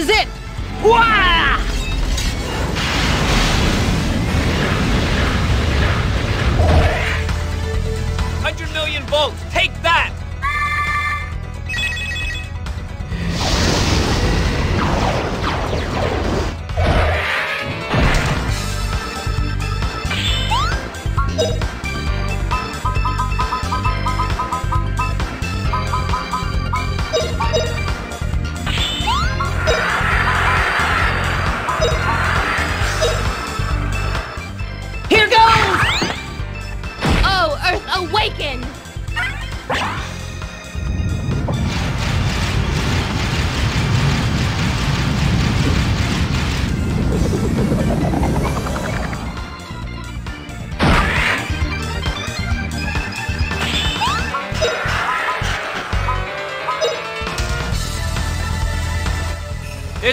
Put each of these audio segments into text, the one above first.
is it!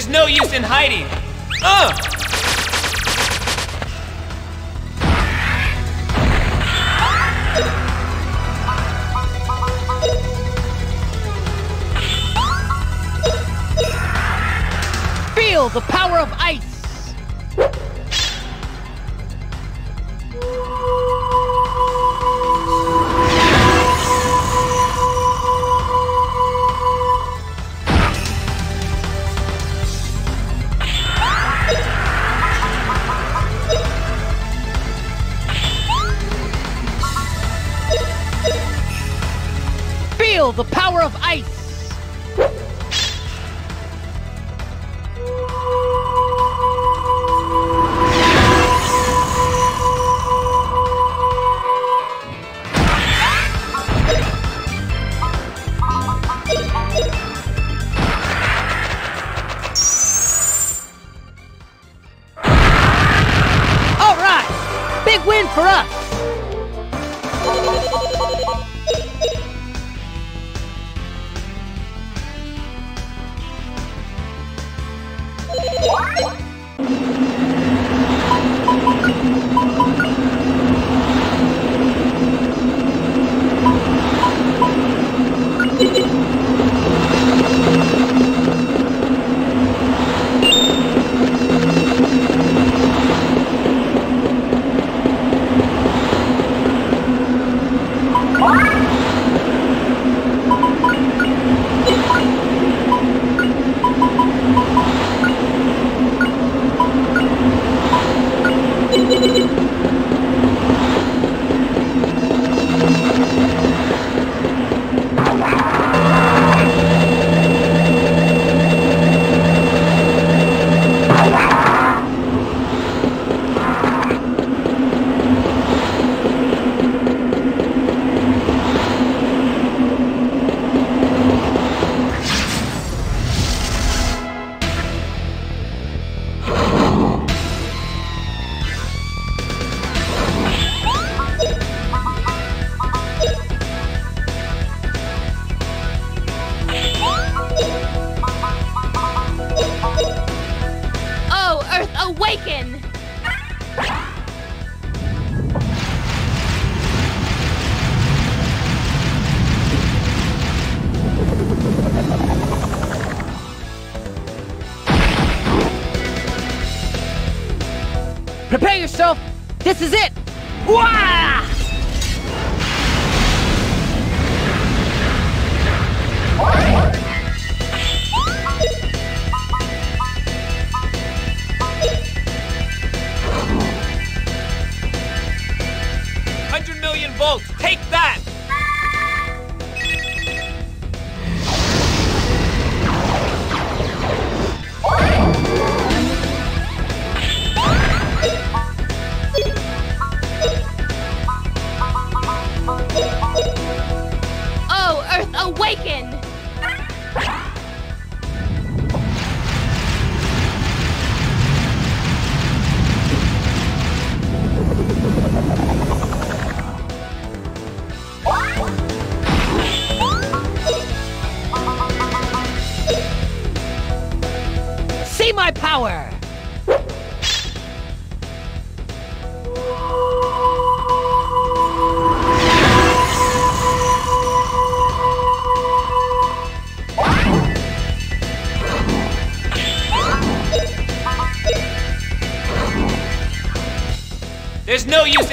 There's no use in hiding! Ugh!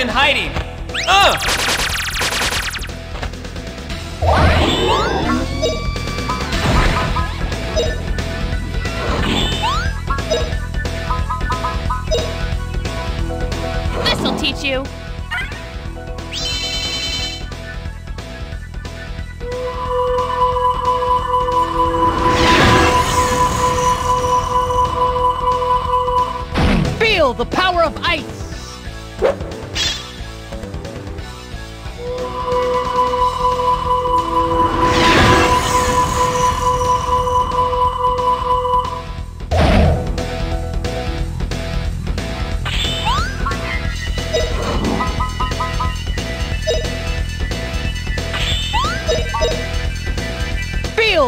In hiding. Ugh! This'll teach you. Feel the power of ice!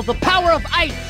The power of ice!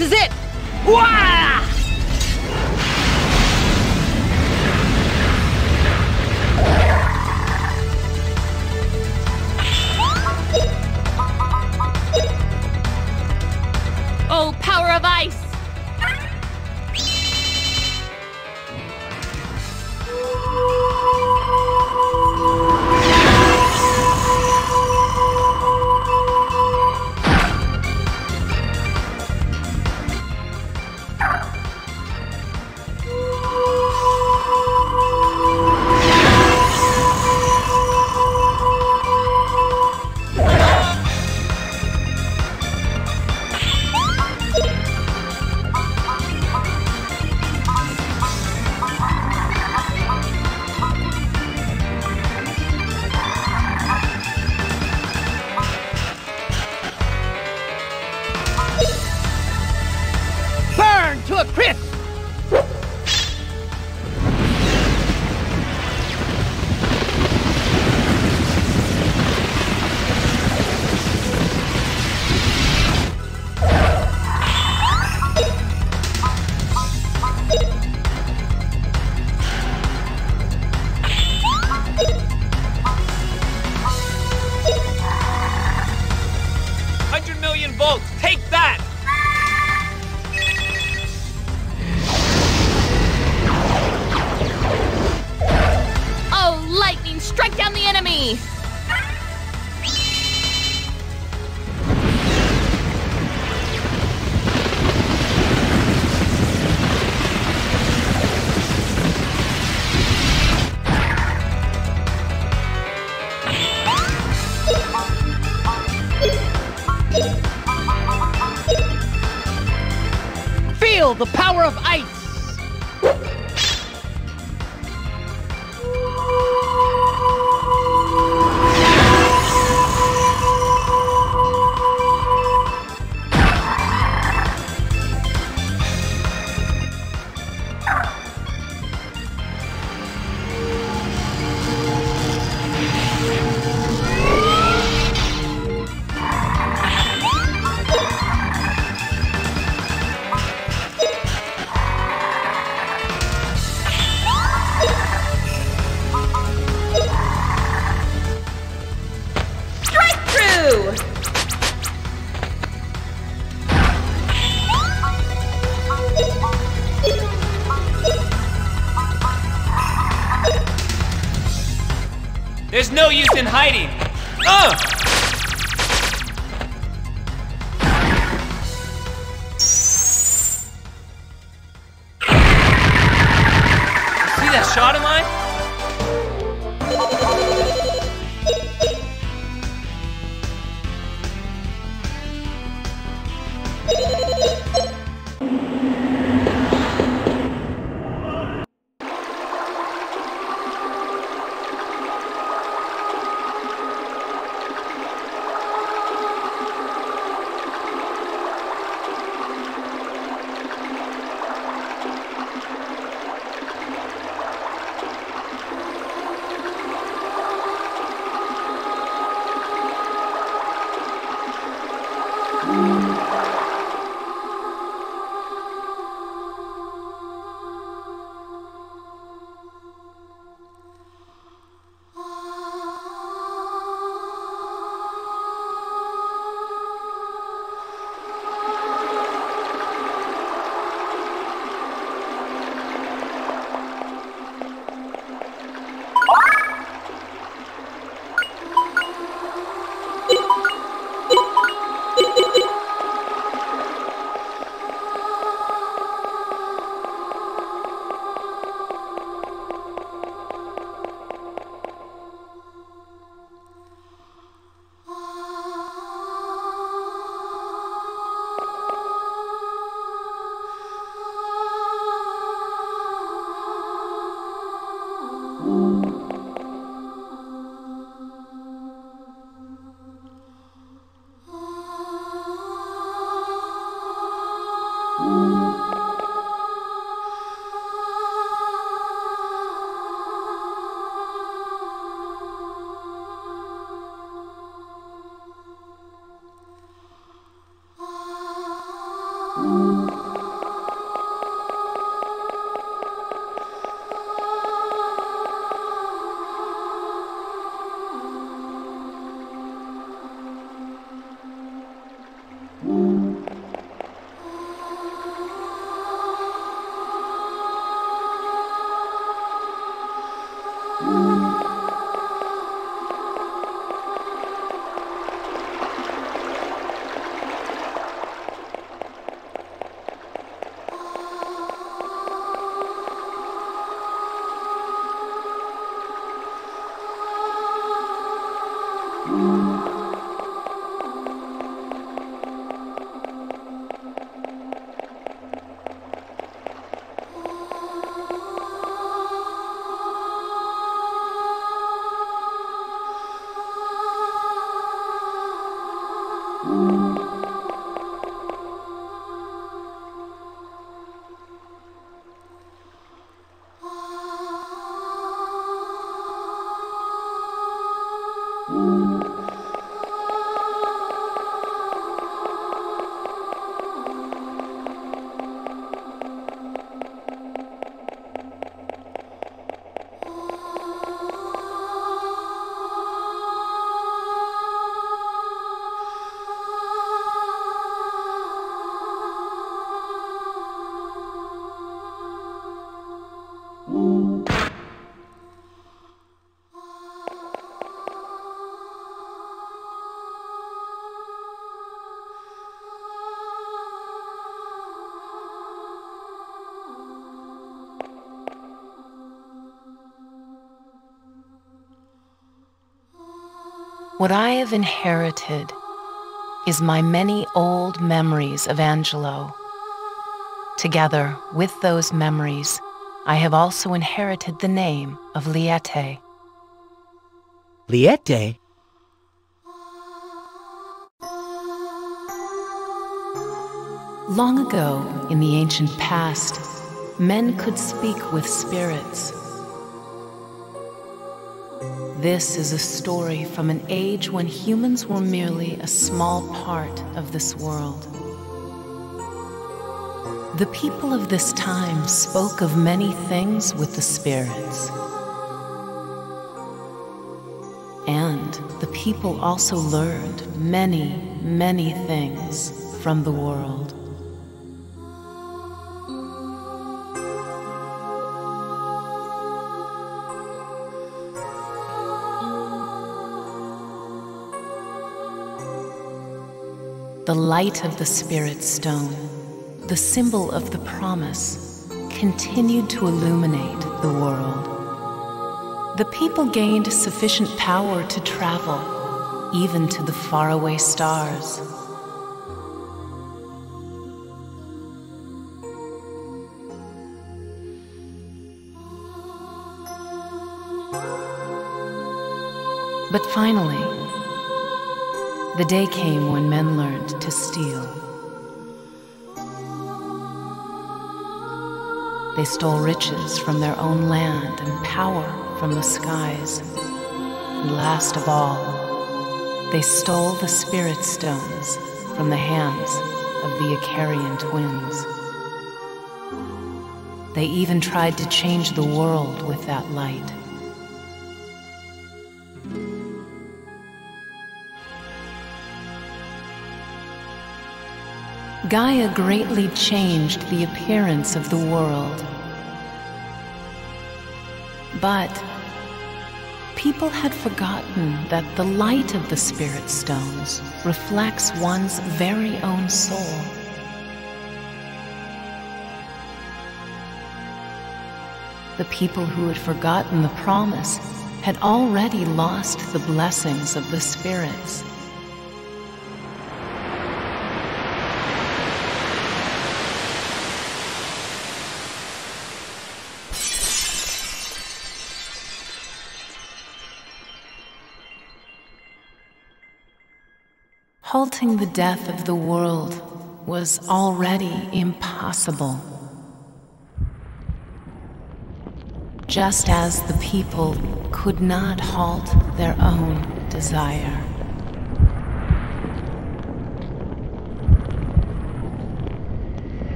This is it! That shot of mine? What I have inherited is my many old memories of Angelo. Together with those memories, I have also inherited the name of Liete. Liete? Long ago, in the ancient past, men could speak with spirits. This is a story from an age when humans were merely a small part of this world. The people of this time spoke of many things with the spirits. And the people also learned many, many things from the world. The light of the Spirit Stone, the symbol of the promise, continued to illuminate the world. The people gained sufficient power to travel, even to the faraway stars. But finally, the day came when men learned to steal. They stole riches from their own land and power from the skies. And last of all, they stole the spirit stones from the hands of the Icarian twins. They even tried to change the world with that light. Gaia greatly changed the appearance of the world. But people had forgotten that the light of the spirit stones reflects one's very own soul. The people who had forgotten the promise had already lost the blessings of the spirits. Halting the death of the world was already impossible. Just as the people could not halt their own desire.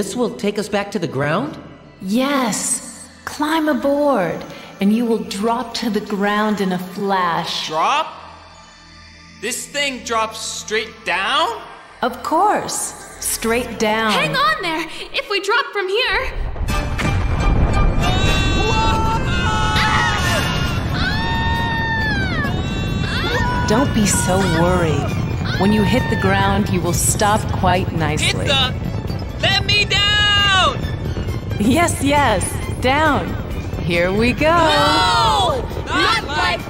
This will take us back to the ground? Yes. Climb aboard, and you will drop to the ground in a flash. Drop? This thing drops straight down? Of course. Straight down. Hang on there! If we drop from here. Don't be so worried. When you hit the ground, you will stop quite Hit nicely. the. Let me down! Yes, yes. Down. Here we go. No! Not like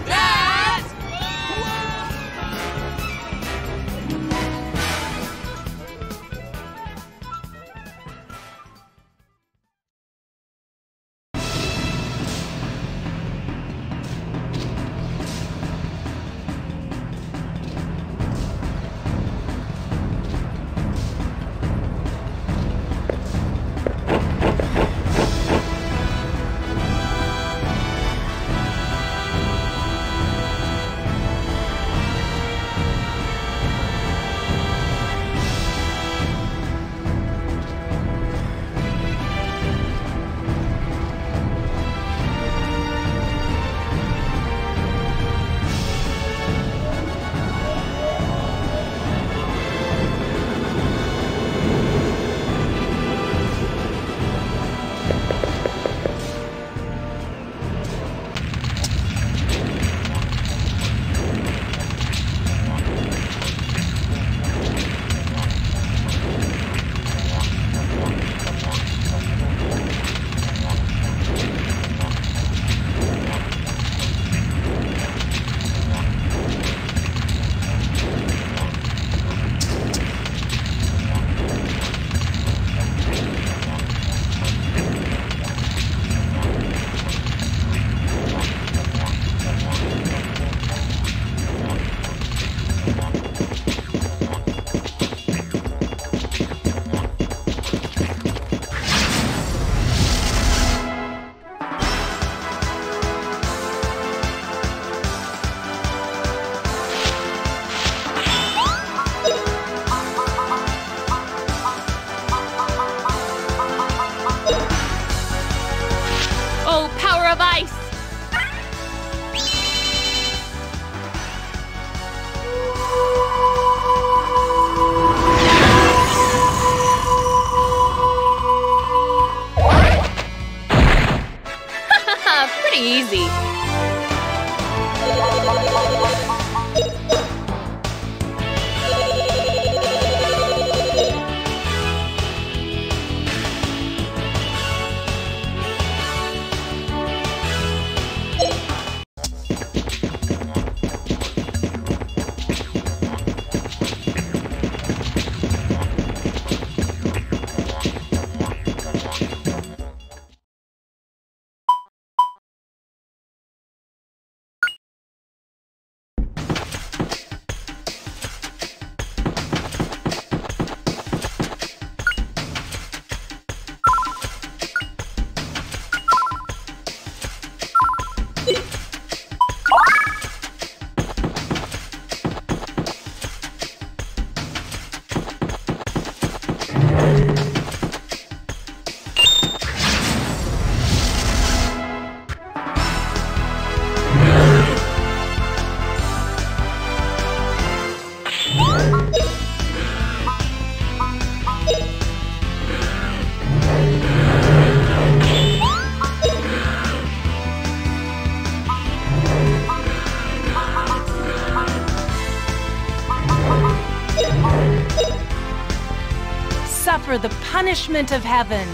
Suffer the punishment of heaven.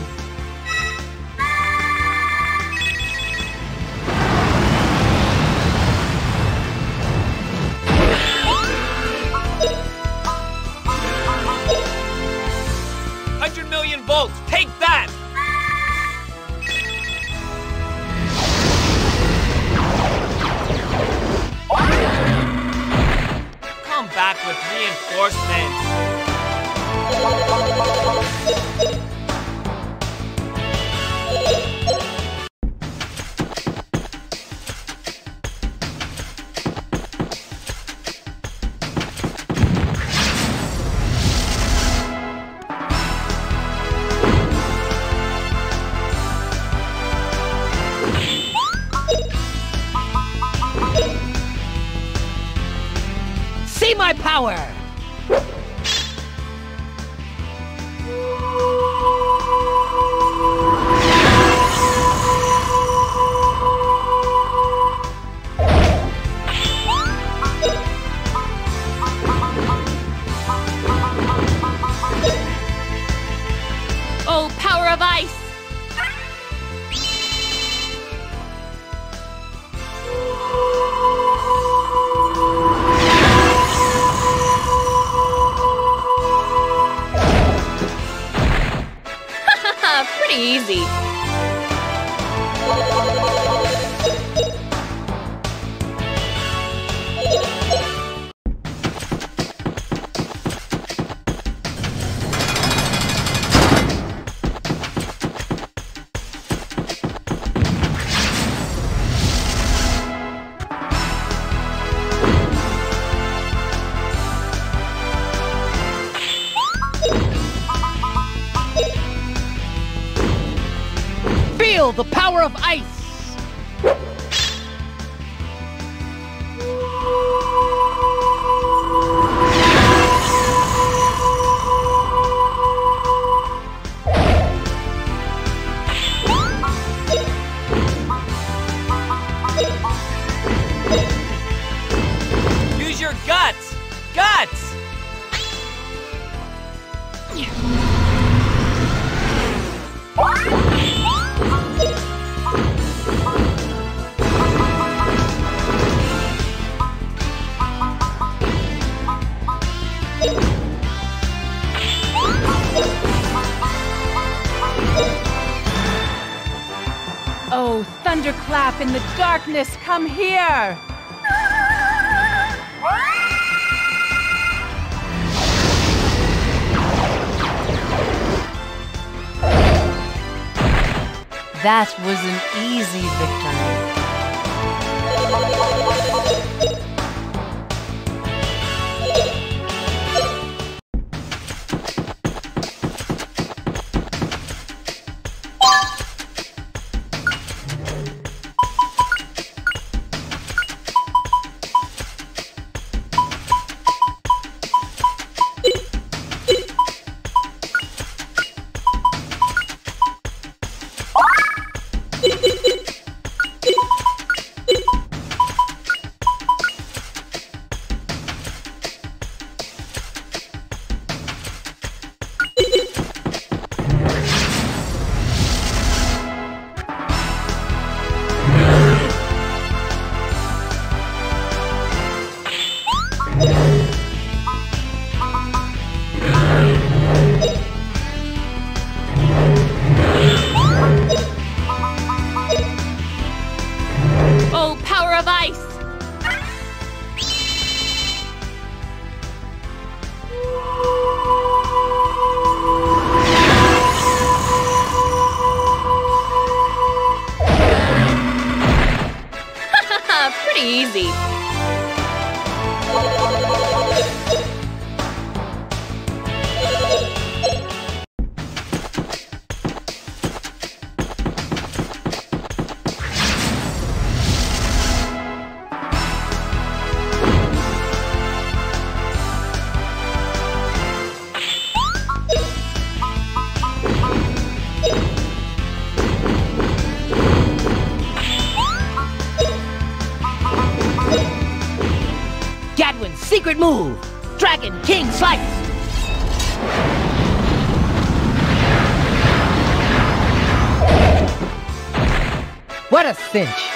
Come here! That was an easy victory. What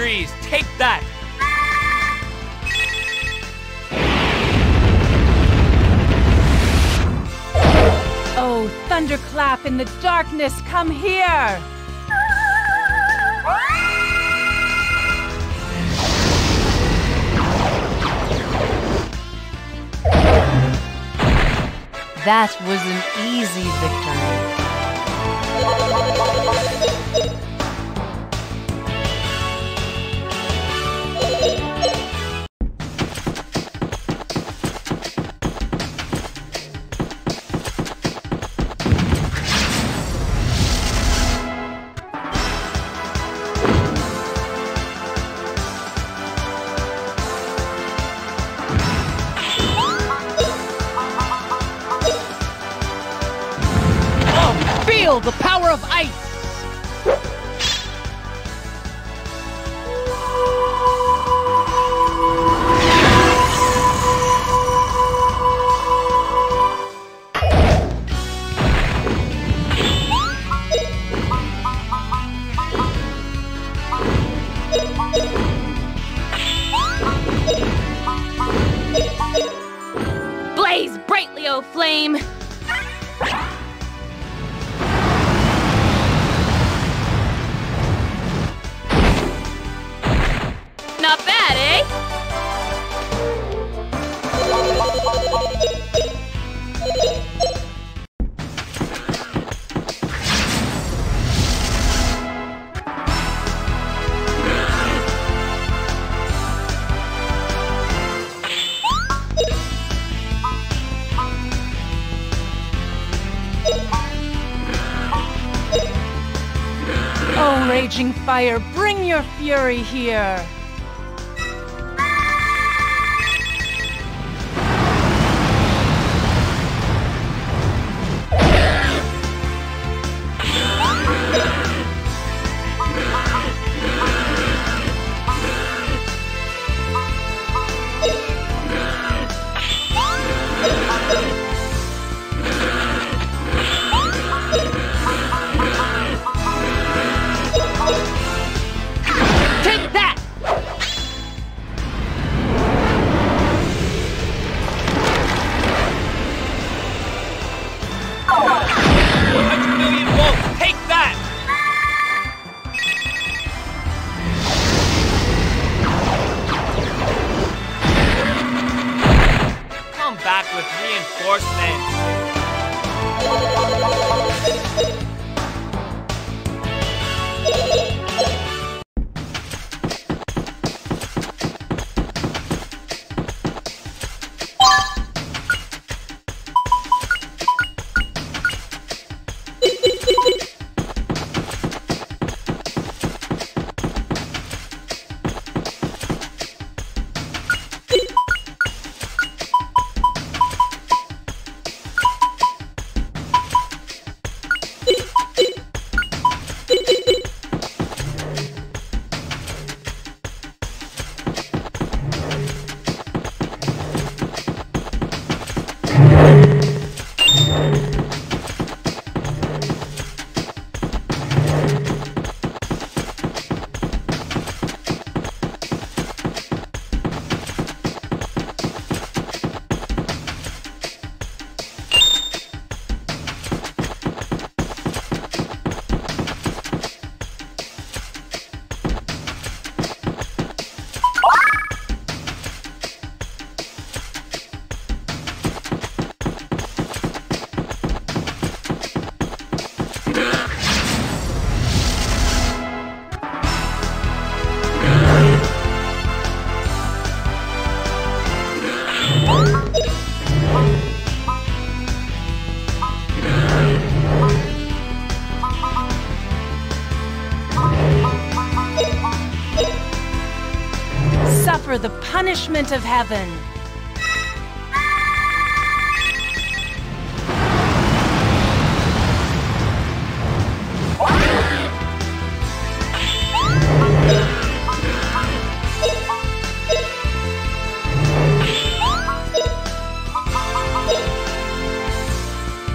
degrees. Take that. Oh, thunderclap in the darkness, come here! That was an easy victory. Fire, bring your fury here! Punishment of heaven.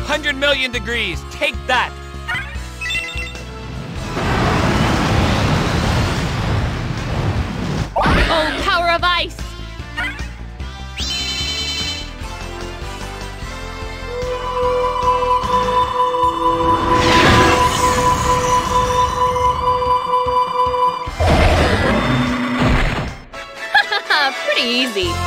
Hundred million degrees. Take that. Power of ice! Pretty easy.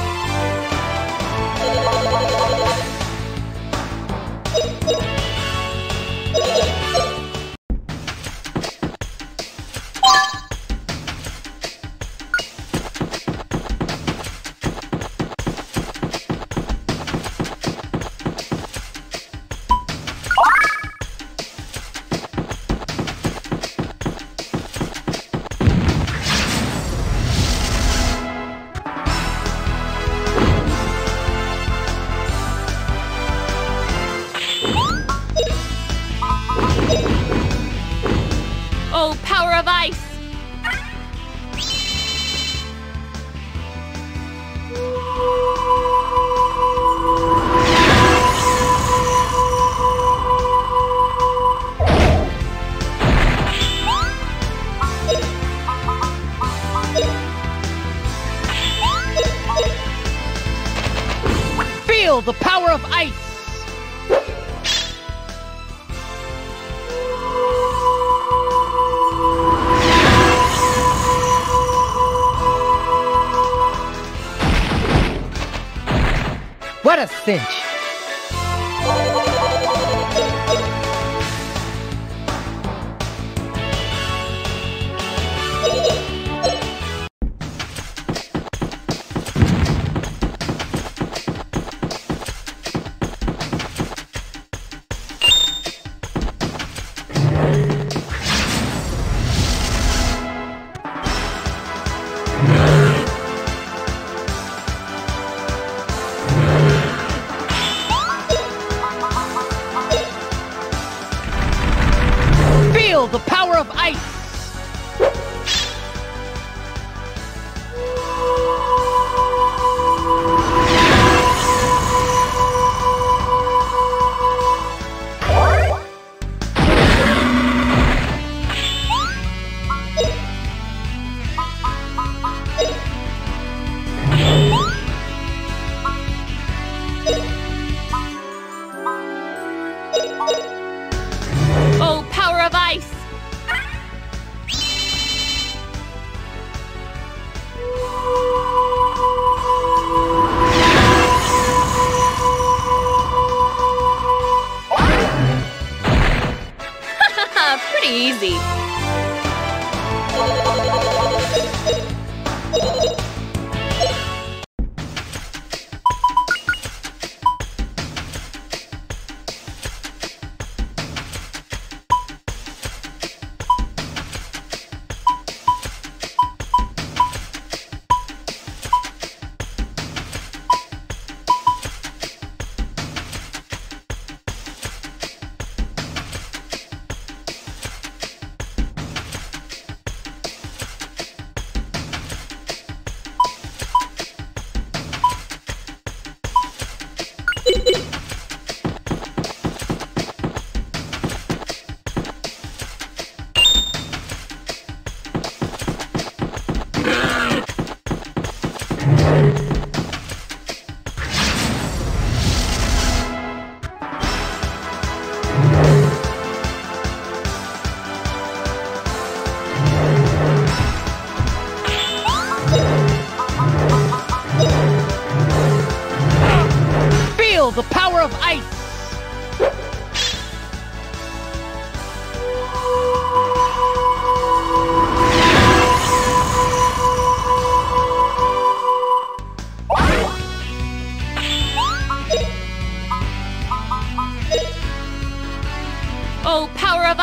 Feel the power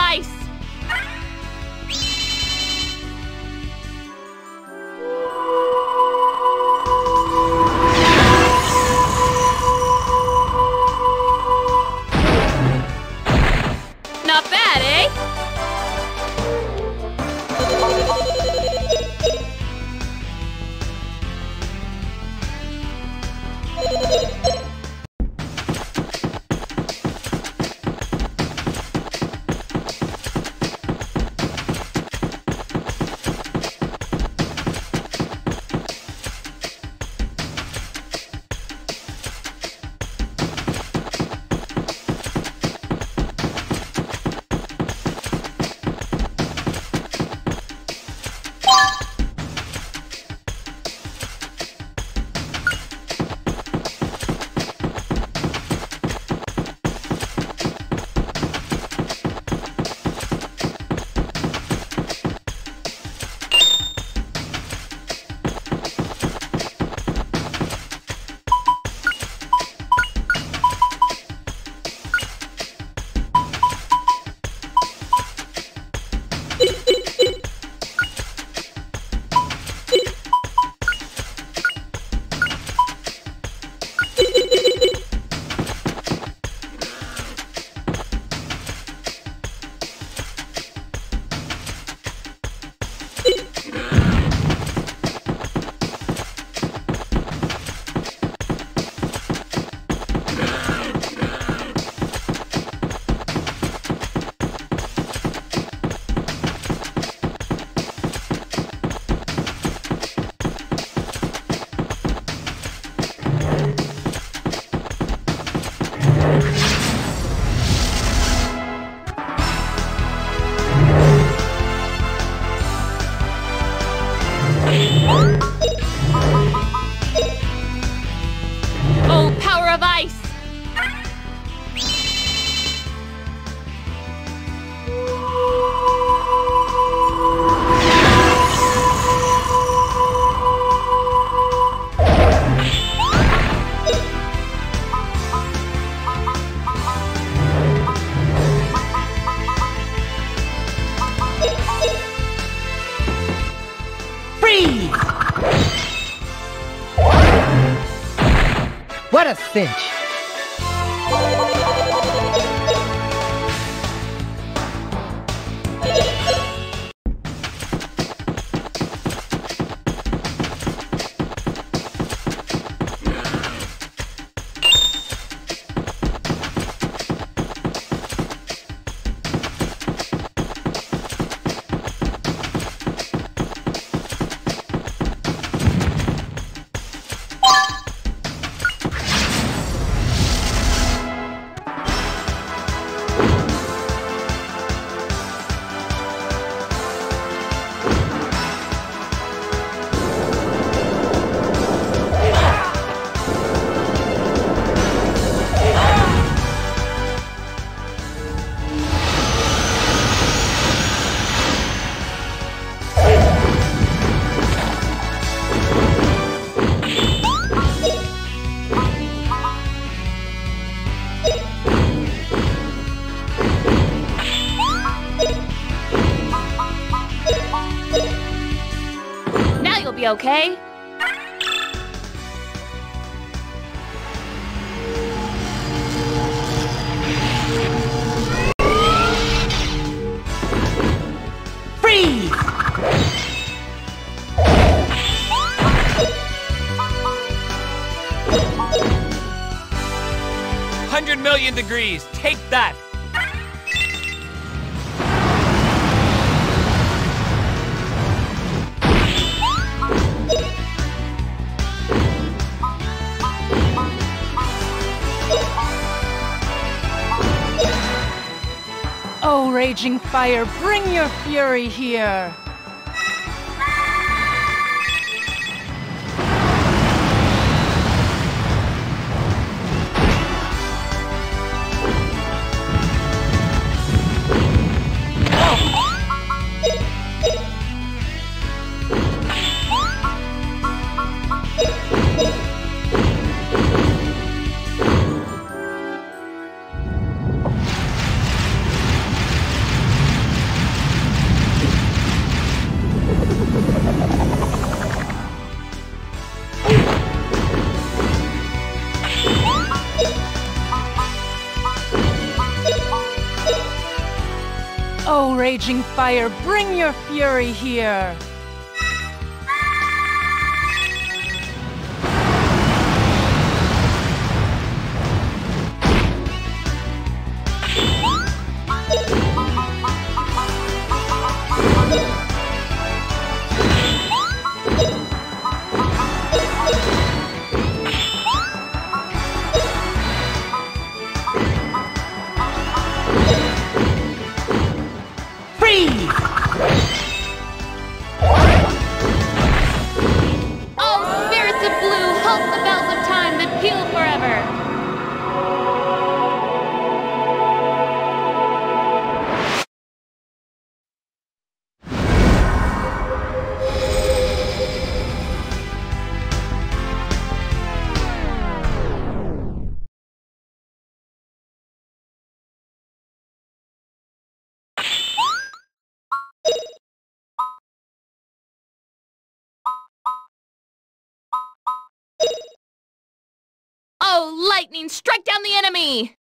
Oh, okay. Freeze! Hundred million degrees. Fire, bring your fury here! Raging fire, bring your fury here! Lightning, strike down the enemy!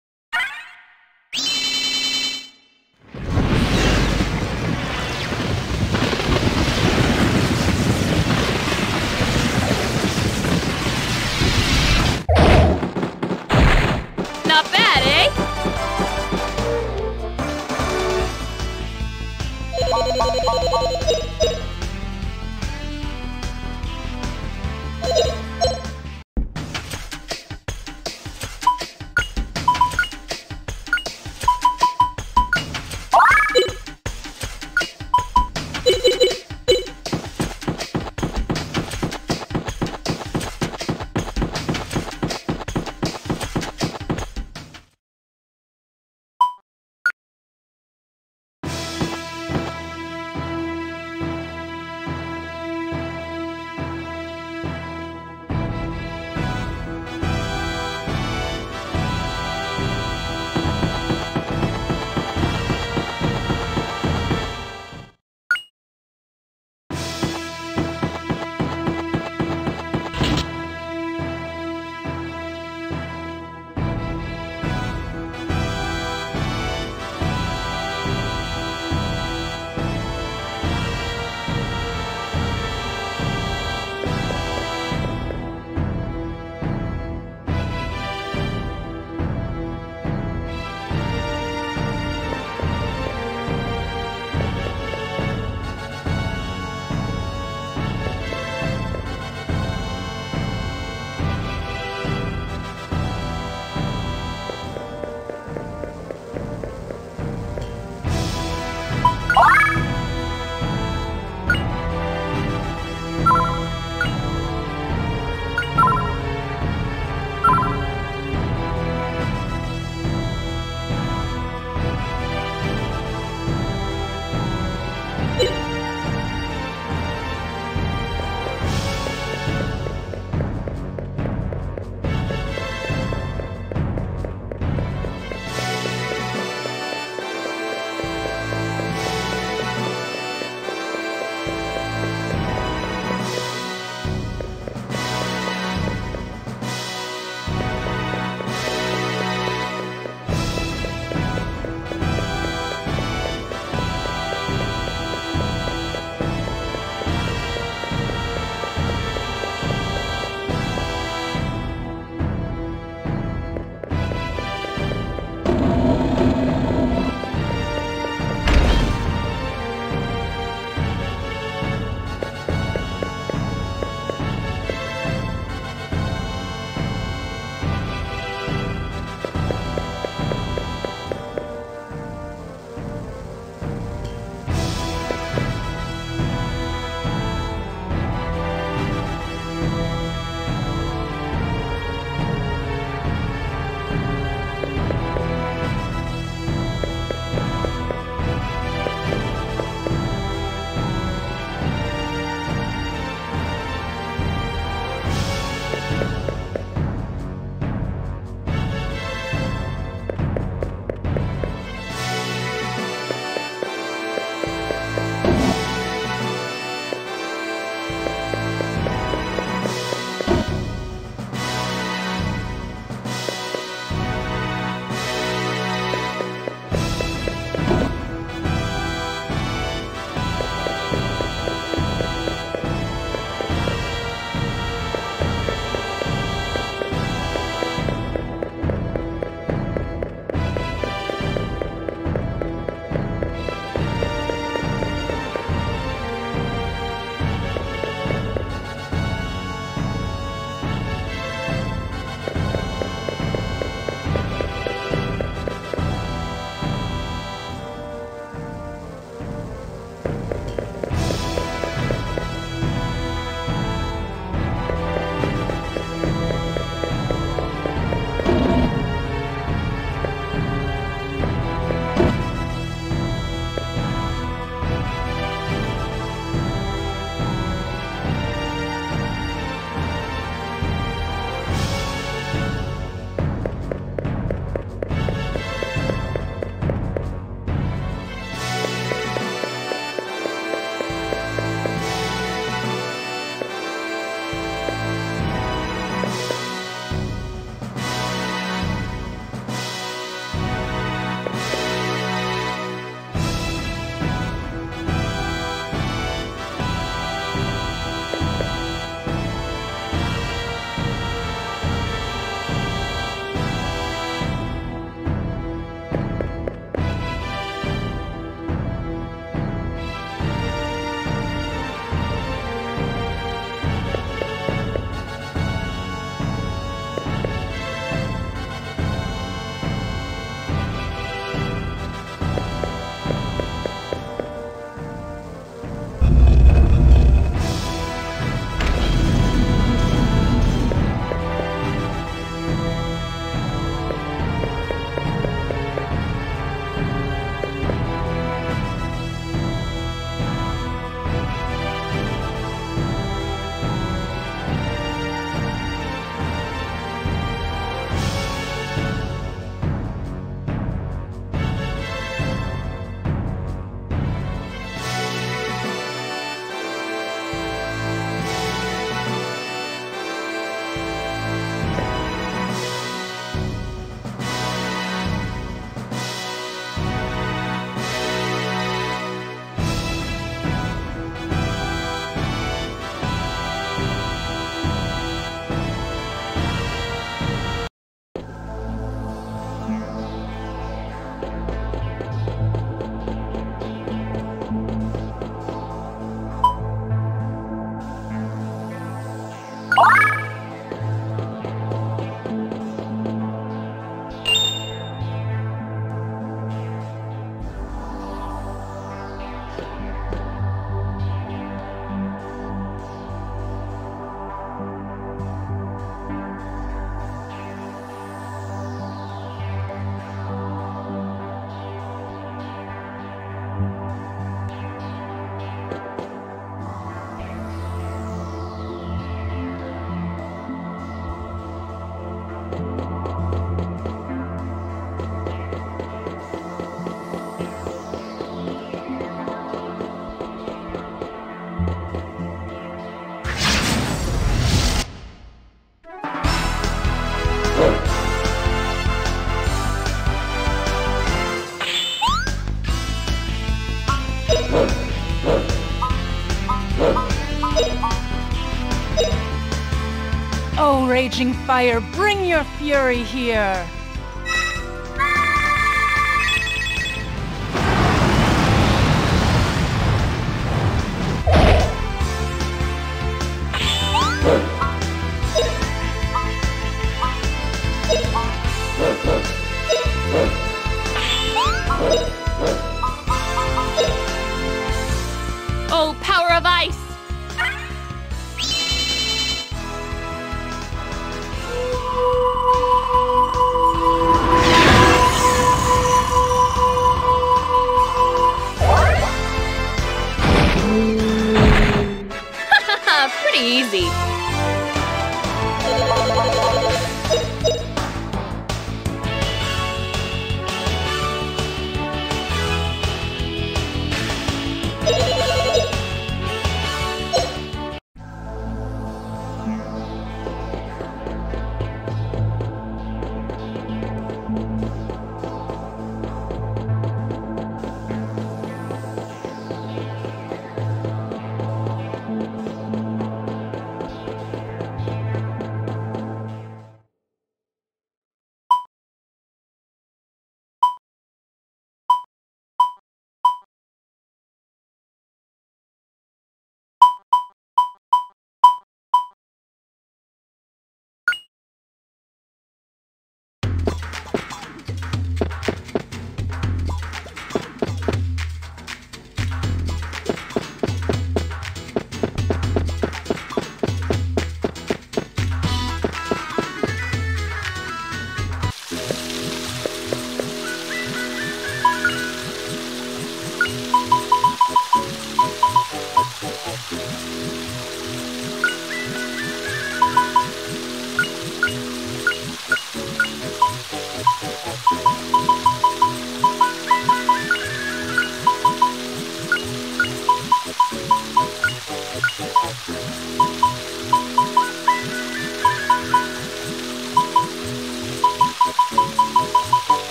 Raging fire, bring your fury here!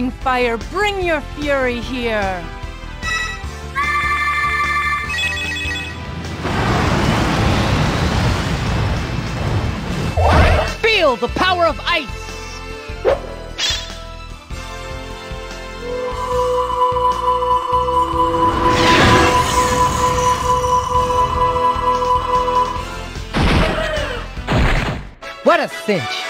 Raging fire, bring your fury here! Feel the power of ice! What a cinch!